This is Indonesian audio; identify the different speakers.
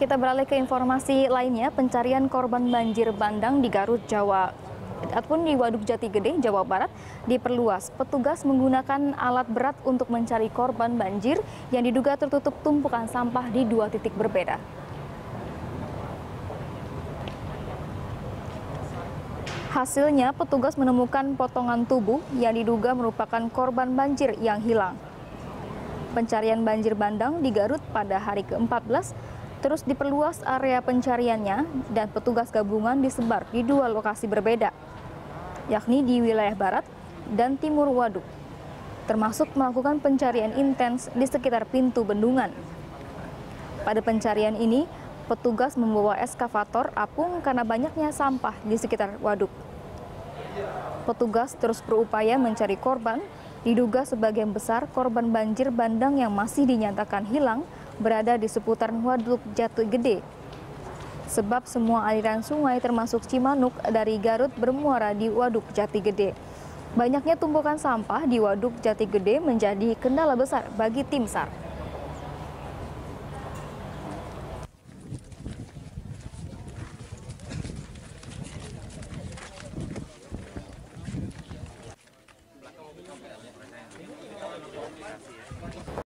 Speaker 1: Kita beralih ke informasi lainnya, pencarian korban banjir bandang di Garut, Jawa ataupun di Waduk Jati Gede, Jawa Barat diperluas. Petugas menggunakan alat berat untuk mencari korban banjir yang diduga tertutup tumpukan sampah di dua titik berbeda. Hasilnya, petugas menemukan potongan tubuh yang diduga merupakan korban banjir yang hilang. Pencarian banjir bandang di Garut pada hari ke-14 terus diperluas area pencariannya dan petugas gabungan disebar di dua lokasi berbeda, yakni di wilayah barat dan timur waduk, termasuk melakukan pencarian intens di sekitar pintu bendungan. Pada pencarian ini, petugas membawa eskavator apung karena banyaknya sampah di sekitar waduk. Petugas terus berupaya mencari korban, diduga sebagian besar korban banjir bandang yang masih dinyatakan hilang berada di seputaran Waduk Jati Gede. Sebab semua aliran sungai termasuk Cimanuk dari Garut bermuara di Waduk Jati Gede. Banyaknya tumpukan sampah di Waduk Jati Gede menjadi kendala besar bagi tim SAR.